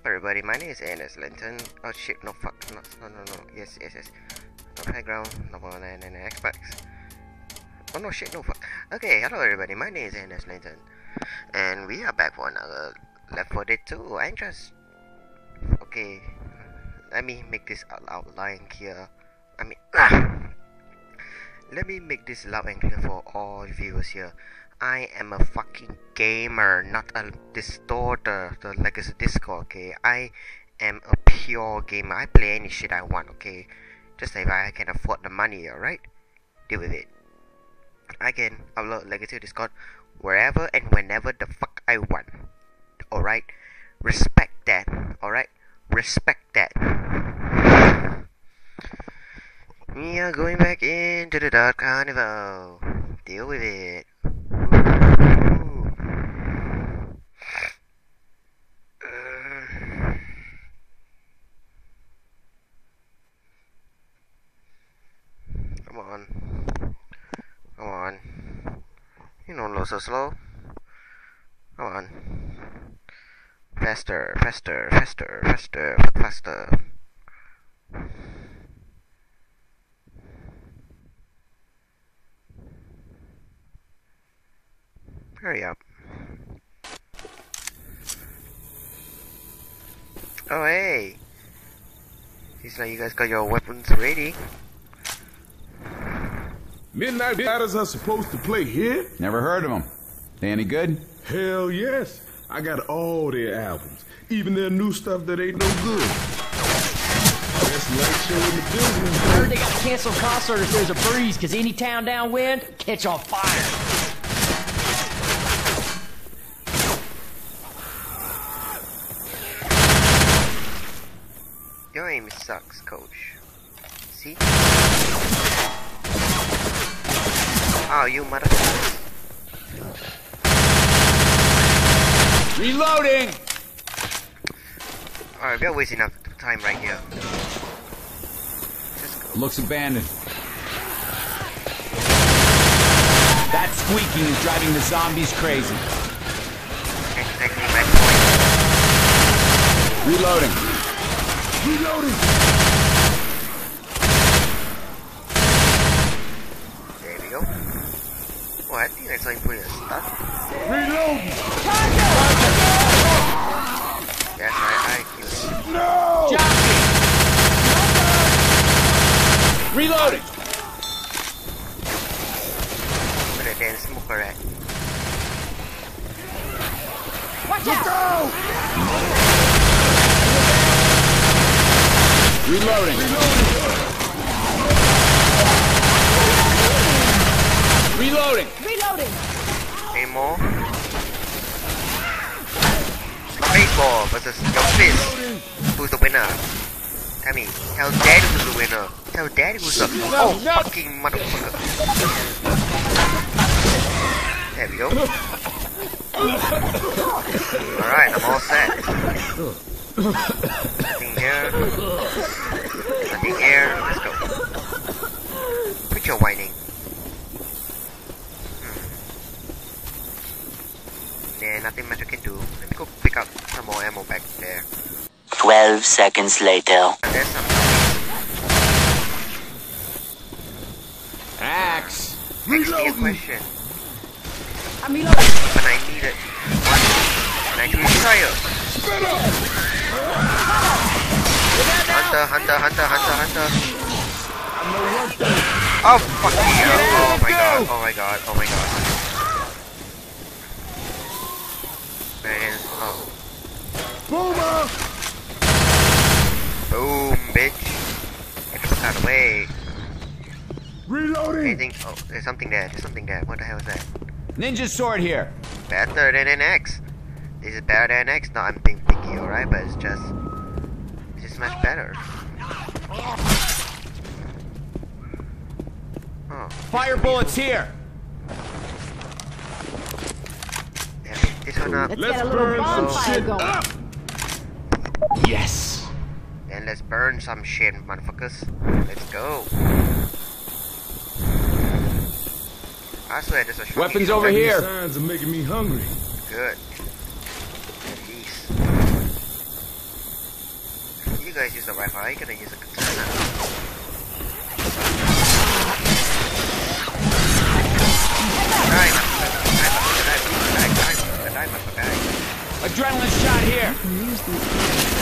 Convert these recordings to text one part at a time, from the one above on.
up, everybody? My name is Ernest Linton. Oh shit, no fuck, no, no, no, no. Yes, yes, yes. No playground, no one, and then Xbox. Oh no shit, no fuck. Okay, hello everybody. My name is Ernest Linton, and we are back for another Left 4 Dead 2. I'm just okay. Let me make this out outline clear. I mean, let me make this loud and clear for all viewers here. I am a fucking gamer, not a distorter, uh, the legacy Discord, okay? I am a pure gamer. I play any shit I want, okay? Just if I can afford the money, alright? Deal with it. I can upload legacy Discord wherever and whenever the fuck I want. Alright? Respect that, alright? Respect that. We are going back into the Dark Carnival. Deal with it. Come on. Come on. You so slow. Come on. Faster, faster, faster, faster, faster. Hurry up. Oh hey! Seems like you guys got your weapons ready. Midnight Batters are supposed to play here? Never heard of them. They any good? Hell yes. I got all their albums. Even their new stuff that ain't no good. Best light show in the business. Heard they got to cancel concert if there's a breeze, cause any town downwind catch on fire. Your aim sucks, coach. See? Oh, you motherfucker. Reloading! Alright, we are wasting enough time right here. Looks abandoned. That squeaking is driving the zombies crazy. Exactly my point. Reloading. Reloading! There we go. I think I saw him putting a stuff. Reloading! Yes, I, I killed him. No! Jockey! Reloading! Where the damn smoker at? Look out! Reloading. Reloading. Reloading! Any more? Baseball versus fist. Who's the winner? Tell me. Tell daddy who's the winner. Tell daddy who's the oh fucking motherfucker. There we go. Alright, I'm all set. Nothing here. Nothing here. Let's go. Quit your whining. Nah, nothing much I can do. Let me go pick up some more ammo back there. 12 seconds later. There's some. Axe. Ask me a. I'm reloading! When I need it. When I do fire. Spit up! Hunter, hunter, hunter, hunter, hunter. Oh, fuck yeah. Oh my god, oh my god, oh my god. Man, oh. Boomer! Boom, bitch. Get the fuck out of the way. Reloading! Anything? Oh, there's something there. There's something there. What the hell is that? Ninja sword here. Better than an X. This is better than an X. No, I'm being picky, alright? But it's just... It's just much better. Oh, Fire bullets here. damn it. This one up. Let's, Let's get a little burn some shit up! Yes. Then let's burn some shit, motherfuckers. Let's go. I swear there's a Weapons shop. over here. Signs are making me hungry. Good. At least. you guys use a rifle, I gonna use a katana. Adrenaline shot here.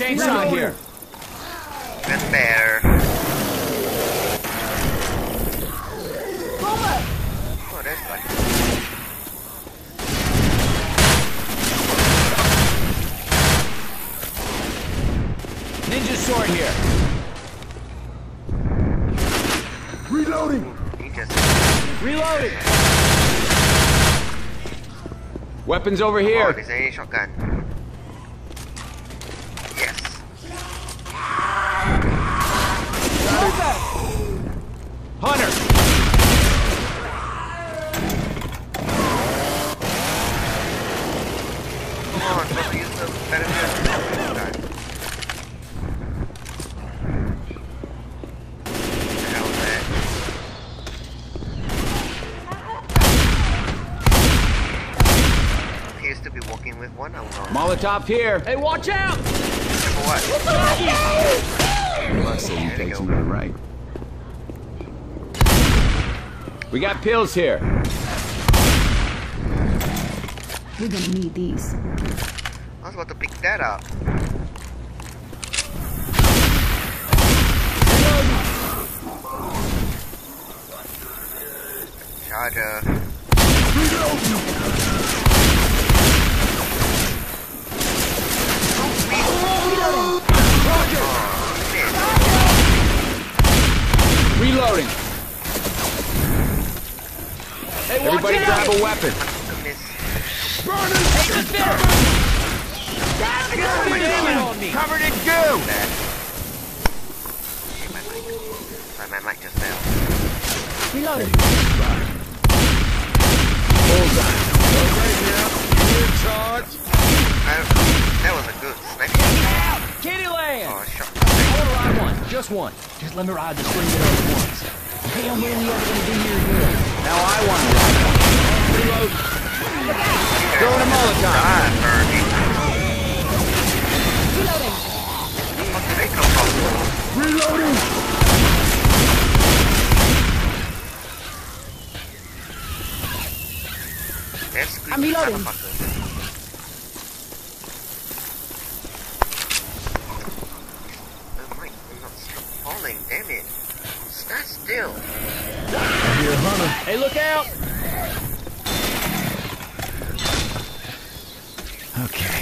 Chainsaw here. Good bear. Oh, that's fun. Ninja here. Reloading. Reloading. Weapons over Oh, here. there's any shotgun. Yes. Hunter. Come on, supposed to use the battlefield shotgun. The hell was that? Appears to be walking with one. I don't know. Molotov here. Hey, watch out! For what? There we go. the right. We got pills here. We're gonna need these. I was about to pick that up. Charger. Reloading. Hey, watch Everybody out! grab a weapon. Miss. Hey, the fitter! Damn it on me! Covered in goo. That. Shit, my mic. Sorry, my mic just fell. Reloading. I, that was a good sniper. Kitty land! Oh, shot. I want to ride one. Just one. Just let me ride the swing up once. Damn, when we ever gonna do your good? Now I want to ride one. Reload. A Molotov. Birdie. Reloading. What did they come from? Reloading. I'm reloading. motherfucker. Oh my, I'm not stop falling, damn it. Stand still. Here, Hunter. Hey, look out! Okay.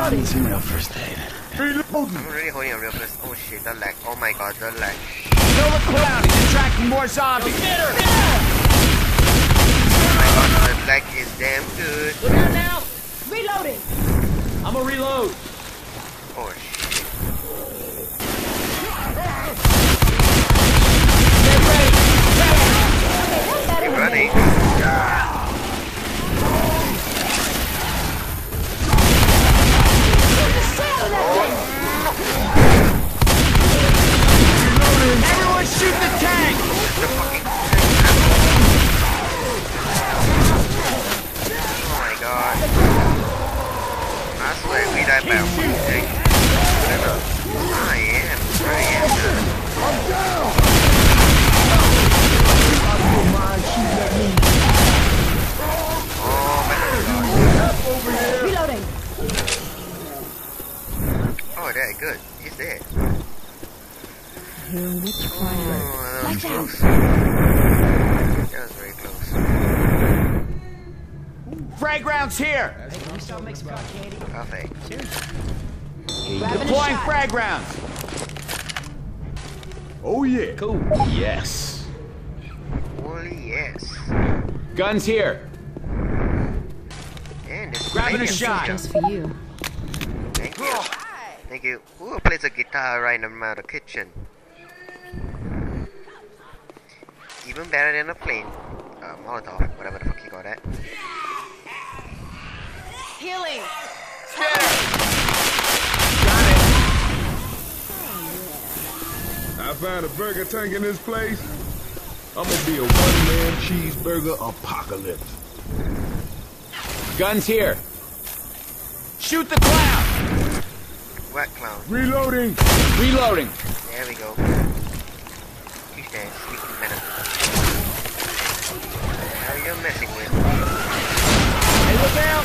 I'm reloading. Real first aid. Reloading. I'm really holding a real fist. Oh shit, the lag. Oh my god, the lag. Kill the clown. He's attracting more zombies. Oh my god, the lag is damn good. Look out now! Reloading. I'm gonna reload. Oh shit. Keep running. Watch out. That was very close. Frag rounds here. Can we start making some cotton candy? Perfect. Deploying shot. frag rounds. Oh yeah. Cool. Yes. Holy yes. Guns here. And it's Grabbing a shot. Just for you. Thank you. Thank you. Who plays a guitar right in the kitchen? Even better than a plane. Uh, Molotov, whatever the fuck you call that. healing. Got it! I found a burger tank in this place. I'm gonna be a one-man cheeseburger apocalypse. Guns here. Shoot the clown! What clown? Reloading. Reloading. There we go. You stand sneaky minute. How you messing with? Hey, look out!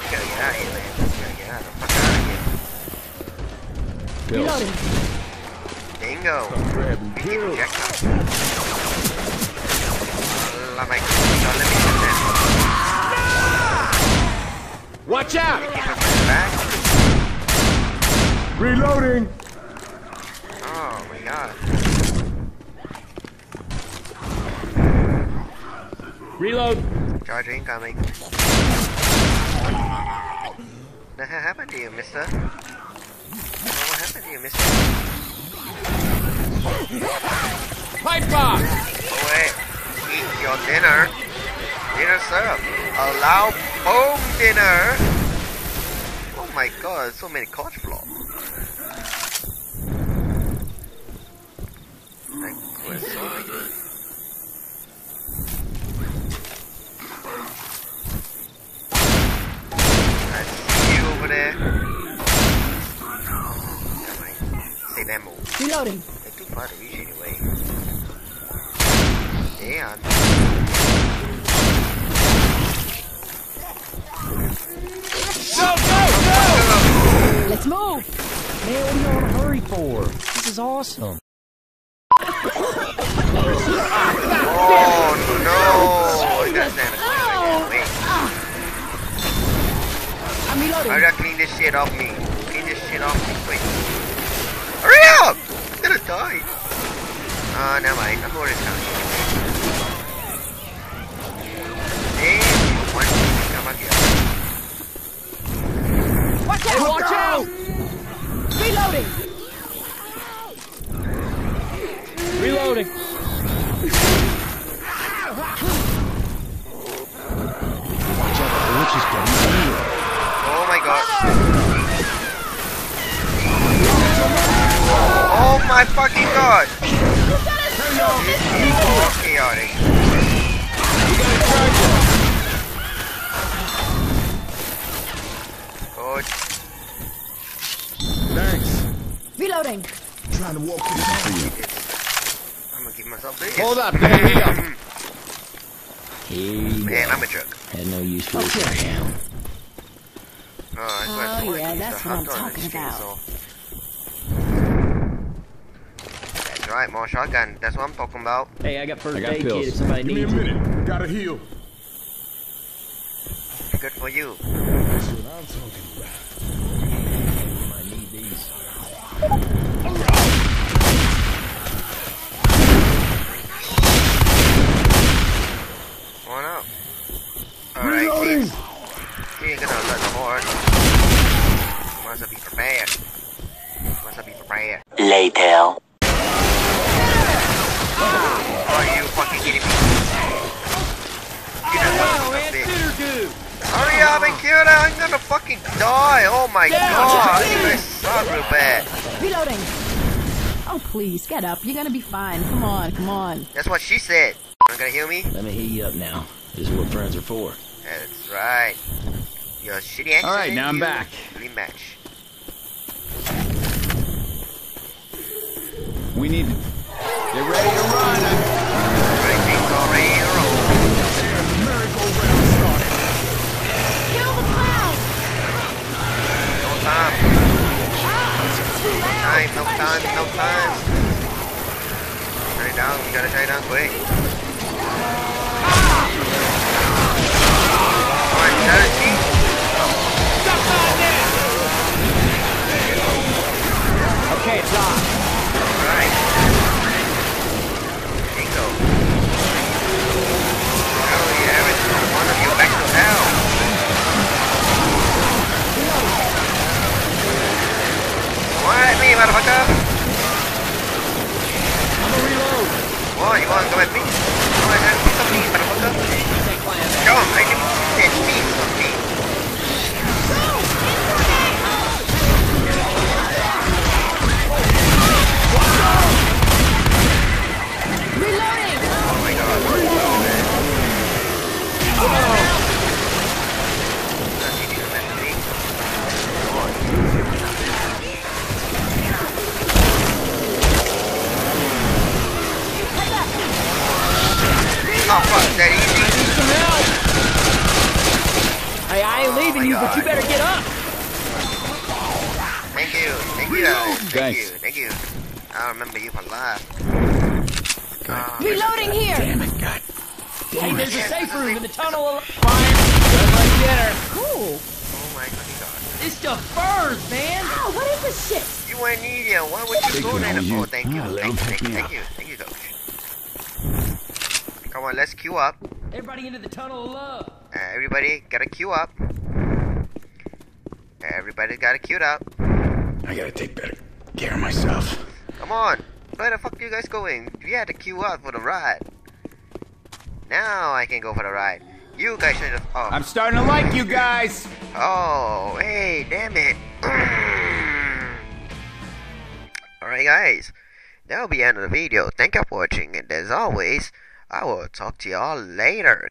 You gotta get out of here, man. You gotta get out the fuck out of Pills. Reloading. here. Bingo. Grabbing Big pills. projectile. Allah, my God, let me get that. Watch out! Get from the back. Reloading. Oh my god. Reload. Charger incoming. What happened to you, mister? What happened to you, mister? Pipe bomb! Oh wait. Eat your dinner. Dinner served. Allow home dinner. Oh my god, so many couch floor. Like, where's so many? I see you over there. Come on. Say. Reloading. They're too far to reach anyway. Damn. Go, go, go! Let's move. Man, what are you all in a hurry for? This is awesome. Gotta clean this shit off me. Clean this shit off me, quick. Hurry up! I'm gonna die. Ah, uh, never mind. I'm more this time. Damn, one. Come on here. Watch out. Watch out! Reloading. Reloading. Watch out, the witch is coming in. My god. Oh my fucking god! Oh, chaotic. Good. Thanks. Reloading. Trying to walk to the I'm gonna give myself this. Hold up, man, here. Man, I'm a jerk. Had no use for Okay. this. Oh, that's why I Oh, thought yeah, that's what I'm hop on the talking about. so- That's right, more shotgun. That's what I'm talking about. Hey, I got first I got aid pills. kit if somebody Give me a needs it. minute. Gotta heal. Good for you. That's what I'm talking about. Up and! I'm gonna fucking die! Oh my god! You suck real bad. Reloading. Oh, please, get up. You're gonna be fine. Come on, come on. That's what she said. You gonna heal me? Let me heat you up now. This is what friends are for. That's right. Your shitty accent. All right, now I'm back. Rematch. We need to get ready to run. Down, you remember you for life. Oh, Reloading here. Damn it, God. Damn hey, there's a safe room in the tunnel. Fine. Just like dinner. Cool. oh my god. This stuff burns, man. Ow, what is this shit? You weren't needed. Why would you go can there? only Oh, thank you, let thank you, them thank you, me thank you, thank you, coach. Come on, let's queue up. Everybody into the tunnel of love. Uh, everybody gotta queue up. Everybody gotta queue up. I gotta take better care of myself. Come on. Where the fuck are you guys going? We had to queue up for the ride. Now I can go for the ride. You guys should have. Oh. I'm starting to like you guys. Oh, hey, damn it. Alright, guys. That'll be the end of the video. Thank you for watching, and as always, I will talk to y'all later.